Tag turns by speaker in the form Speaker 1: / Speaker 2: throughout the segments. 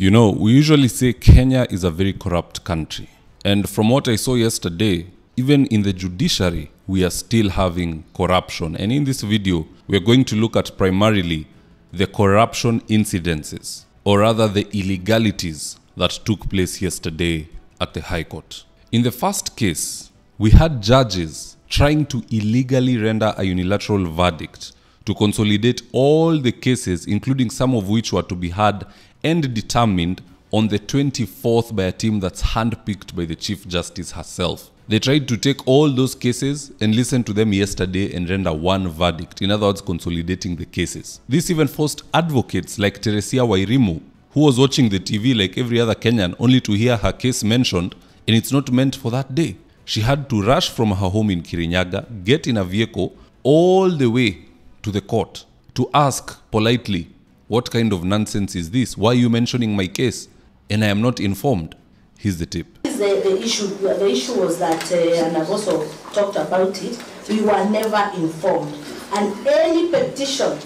Speaker 1: You know, we usually say Kenya is a very corrupt country. And from what I saw yesterday, even in the judiciary, we are still having corruption. And in this video, we are going to look at primarily the corruption incidences, or rather the illegalities that took place yesterday at the High Court. In the first case, we had judges trying to illegally render a unilateral verdict to consolidate all the cases, including some of which were to be heard and determined on the 24th by a team that's handpicked by the Chief Justice herself. They tried to take all those cases and listen to them yesterday and render one verdict, in other words, consolidating the cases. This even forced advocates like Teresia Wairimu, who was watching the TV like every other Kenyan, only to hear her case mentioned, and it's not meant for that day. She had to rush from her home in Kirinyaga, get in a vehicle all the way to the court to ask politely, What kind of nonsense is this? Why are you mentioning my case? And I am not informed. Here's the tip.
Speaker 2: The, the issue the issue was that, uh, and I've also talked about it, we were never informed. And any petition,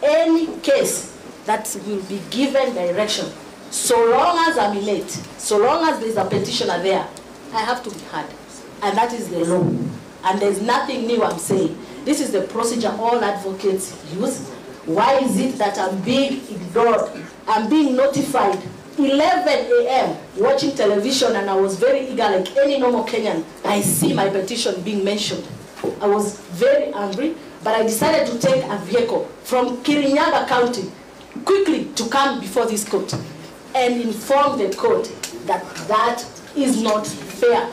Speaker 2: any case that will be given direction, so long as I'm late, so long as there's a petitioner there, I have to be heard. And that is the law. And there's nothing new I'm saying. This is the procedure all advocates use. Why is it that I'm being ignored? I'm being notified 11 a.m. watching television and I was very eager like any normal Kenyan. I see my petition being mentioned. I was very angry, but I decided to take a vehicle from Kirinyaga County quickly to come before this court and inform the court that that is not fair.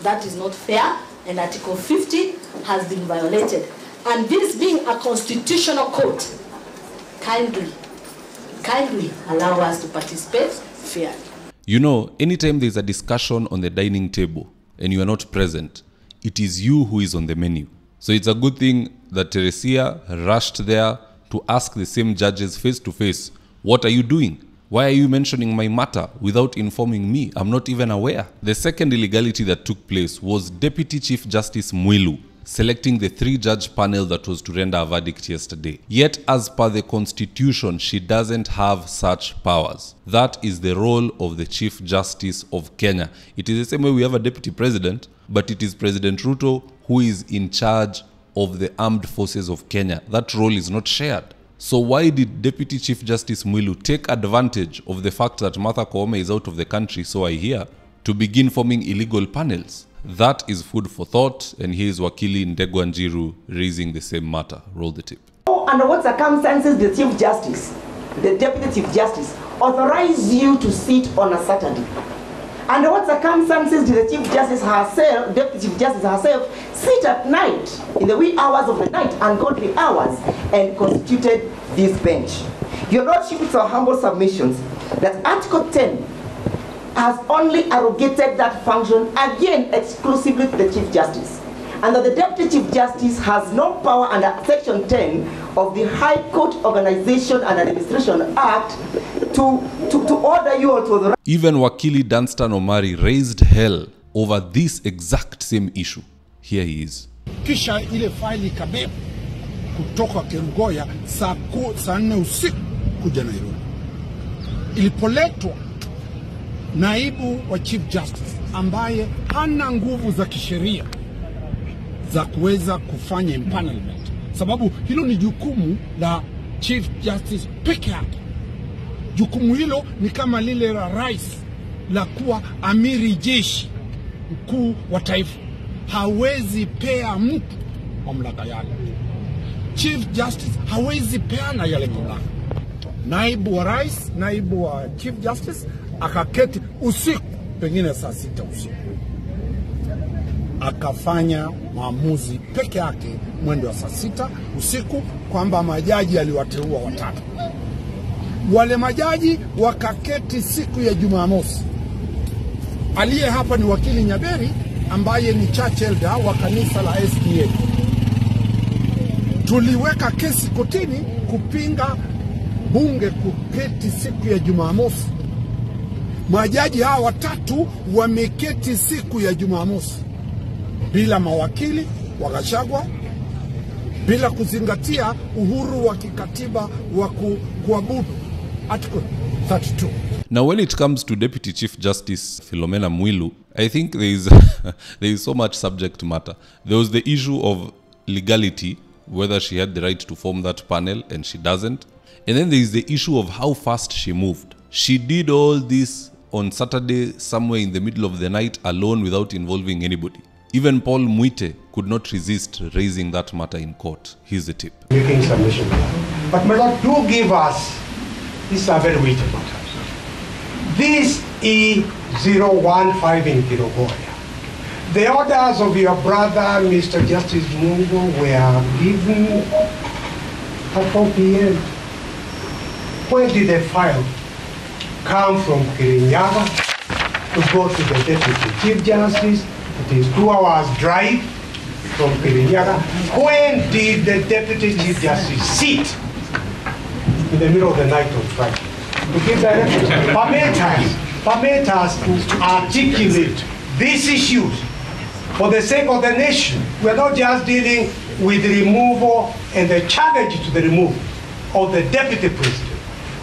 Speaker 2: That is not fair and Article 50 has been violated. And this being a constitutional court, kindly kindly allow us to participate fairly.
Speaker 1: You know, anytime there's a discussion on the dining table and you are not present, it is you who is on the menu. So it's a good thing that Teresia rushed there to ask the same judges face to face, What are you doing? Why are you mentioning my matter without informing me? I'm not even aware. The second illegality that took place was Deputy Chief Justice Mwilu selecting the three judge panel that was to render a verdict yesterday. Yet, as per the constitution, she doesn't have such powers. That is the role of the Chief Justice of Kenya. It is the same way we have a deputy president, but it is President Ruto who is in charge of the armed forces of Kenya. That role is not shared. So why did Deputy Chief Justice Mwilu take advantage of the fact that Martha Koome is out of the country, so I hear, to begin forming illegal panels? That is food for thought, and here is Wakili Ndegwa Njiru raising the same matter. Roll the tip.
Speaker 3: Under what circumstances the Chief Justice, the Deputy Chief Justice, authorize you to sit on a Saturday? Under what circumstances did the Chief Justice herself, Deputy Chief Justice herself, sit at night, in the wee hours of the night, ungodly hours, and constituted this bench? Your Lordship, it's our humble submissions that Article 10 has only arrogated that function again exclusively to the Chief Justice. And that the Deputy Chief Justice has no power under Section 10 of the High Court Organization and Administration Act to, to, to order you or to authorize.
Speaker 1: Even Wakili Danstan Omari raised hell over this exact same issue. Here he is.
Speaker 4: kisha ile faili ikabebwa kutoka Kerugoya saa ku- saa nne usiku kuja Nairobi. Ilipoletwa, naibu wa chief justice ambaye hana nguvu za kisheria za kuweza kufanya impanelment, sababu hilo ni jukumu la chief justice peke yake. Jukumu hilo ni kama lile la rais la kuwa amiri jeshi mkuu wa taifa, hawezi pea mtu mamlaka yale. Chief Justice hawezi peana yale mamlaka. Naibu wa rais, naibu wa Chief Justice akaketi usiku, pengine saa sita usiku, akafanya maamuzi peke yake mwendo wa saa sita usiku kwamba majaji aliwateua watatu. Wale majaji wakaketi siku ya Jumamosi. Aliye hapa ni wakili Nyaberi ambaye ni church elder wa kanisa la SDA. Tuliweka kesi kotini kupinga bunge kuketi siku ya Jumamosi. Majaji hawa watatu wameketi siku ya Jumamosi bila mawakili wa Gachagua, bila kuzingatia uhuru wa kikatiba wa kuabudu article 32.
Speaker 1: Now, when it comes to Deputy Chief Justice Philomena Mwilu, I think there is there is so much subject matter. There was the issue of legality, whether she had the right to form that panel and she doesn't, and then there is the issue of how fast she moved. She did all this on Saturday, somewhere in the middle of the night, alone without involving anybody. Even Paul Muite could not resist raising that matter in court. Here's the tip.
Speaker 5: making submission. But Lord, do give us, are very weighty matters. This E015 in Kerugoya. The orders of your brother, Mr. Justice Mwongo, were given at 4 p.m. Where did the file come from Kirinyaga to go to the Deputy Chief Justice? It is two hours drive from Kirinyaga. When did the Deputy Chief Justice sit in the middle of the night on Friday? To give directions. Permit us, permit us to articulate these issues for the sake of the nation. We're not just dealing with the removal and the challenge to the removal of the deputy president.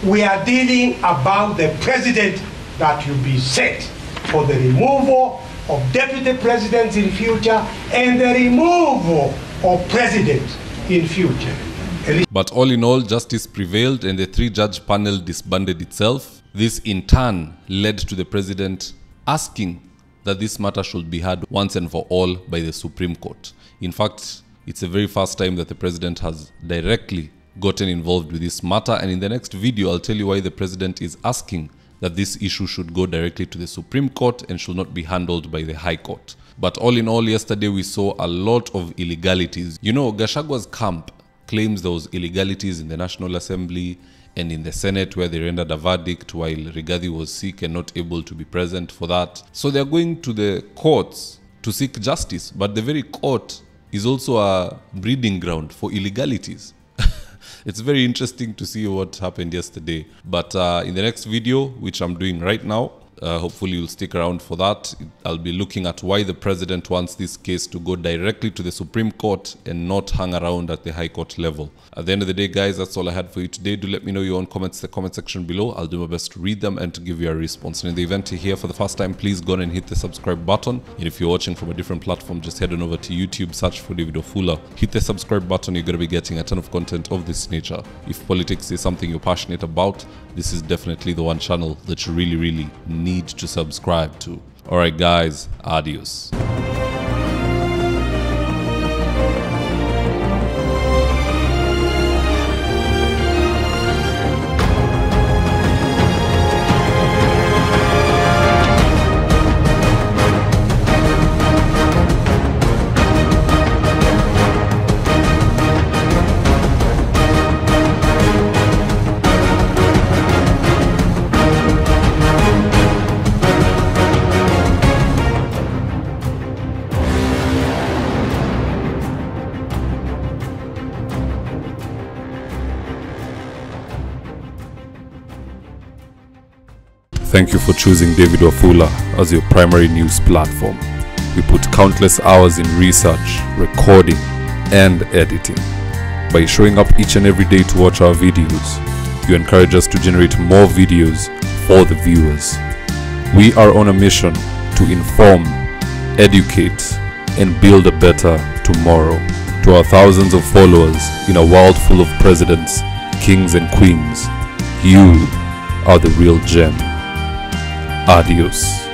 Speaker 5: We are dealing about the president that will be set for the removal of deputy presidents in future and the removal of president in future.
Speaker 1: But all in all, justice prevailed and the three judge panel disbanded itself. This in turn led to the president asking that this matter should be heard once and for all by the Supreme Court. In fact, it's the very first time that the president has directly gotten involved with this matter. And in the next video, I'll tell you why the president is asking that this issue should go directly to the Supreme Court and should not be handled by the High Court. But all in all, yesterday we saw a lot of illegalities. You know, Gachagua's camp claims there was illegalities in the National Assembly and in the Senate where they rendered a verdict while Rigathi was sick and not able to be present for that. So they're going to the courts to seek justice, but the very court is also a breeding ground for illegalities. It's very interesting to see what happened yesterday. But uh, in the next video, which I'm doing right now, uh, hopefully you'll stick around for that. I'll be looking at why the president wants this case to go directly to the Supreme Court and not hang around at the High Court level. At the end of the day, guys, that's all I had for you today. Do let me know your own comments in the comment section below. I'll do my best to read them and to give you a response. And in the event you're here for the first time, please go and hit the subscribe button. And if you're watching from a different platform, just head on over to YouTube, search for David Wafula. Hit the subscribe button. You're going to be getting a ton of content of this nature. If politics is something you're passionate about, this is definitely the one channel that you really, really need to subscribe to. All right, guys, adios. Thank you for choosing David Wafula as your primary news platform. We put countless hours in research, recording, and editing. By showing up each and every day to watch our videos, you encourage us to generate more videos for the viewers. We are on a mission to inform, educate, and build a better tomorrow. To our thousands of followers in a world full of presidents, kings, and queens, you are the real gem. Adios.